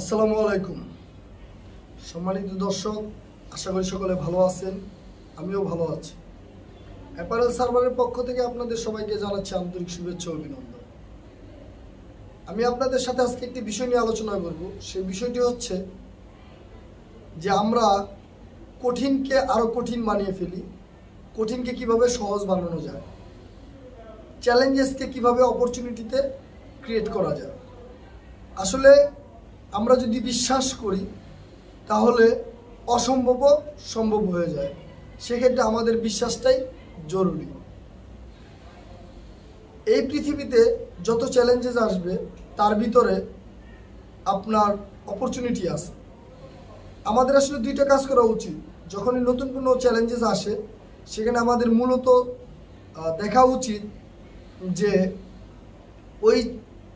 আসসালামু আলাইকুম। সম্মানিত দর্শক, আশা করি সকলে ভালো আছেন, আমিও ভালো আছি। অ্যাপারেল সার্ভারের পক্ষ থেকে আপনাদের সবাইকে জানাচ্ছি আন্তরিক শুভেচ্ছা অভিনন্দন। আমি আপনাদের সাথে আজকে একটি বিষয় নিয়ে আলোচনা করব। সেই বিষয়টি হচ্ছে যে আমরা কঠিনকে আরও কঠিন বানিয়ে ফেলি, কঠিনকে কীভাবে সহজ বানানো যায় চ্যালেঞ্জেসকে কীভাবে অপরচুনিটিতে ক্রিয়েট করা যায়। আসলে আমরা যদি বিশ্বাস করি, তাহলে অসম্ভবও সম্ভব হয়ে যায়। সেক্ষেত্রে আমাদের বিশ্বাসটাই জরুরি। এই পৃথিবীতে যত চ্যালেঞ্জেস আসবে, তার ভিতরে আপনার অপরচুনিটি আছে। আমাদের আসলে দুইটা কাজ করা উচিত। যখনই নতুন কোনো চ্যালেঞ্জেস আসে, সেখানে আমাদের মূলত দেখা উচিত যে ওই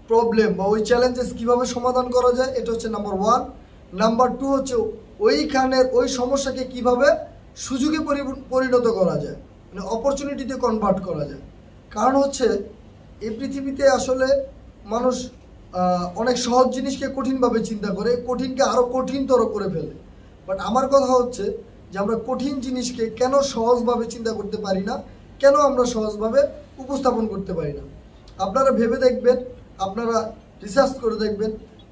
প্রবলেম বা ওই চ্যালেঞ্জেস কীভাবে সমাধান করা যায়, এটা হচ্ছে নাম্বার ওয়ান নাম্বার টু হচ্ছে ওইখানের ওই সমস্যাকে কীভাবে সুযোগে পরি- পরিণত করা যায় মানে অপরচুনিটিতে কনভার্ট করা যায়। কারণ হচ্ছে, এই পৃথিবীতে আসলে মানুষ অনেক সহজ জিনিসকে কঠিনভাবে চিন্তা করে, কঠিনকে আরও কঠিনতর করে ফেলে। বাট আমার কথা হচ্ছে যে আমরা কঠিন জিনিসকে কেন সহজভাবে চিন্তা করতে পারি না, কেন আমরা সহজভাবে উপস্থাপন করতে পারি না? আপনারা ভেবে দেখবেন আপনারা রিসার্চ করে দেখবেন,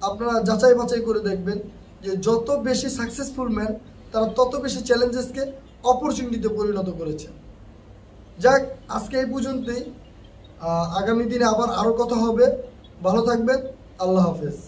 আপনারা যাচাই বাছাই করে দেখবেন যে যত বেশি সাকসেসফুল ম্যান তারা তত বেশি চ্যালেঞ্জেসকে অপরচুনিটিতে পরিণত করেছে। যাক, আজকে এই পর্যন্তই। আগামী দিনে আবার আরও কথা হবে। ভালো থাকবেন। আল্লাহ হাফেজ।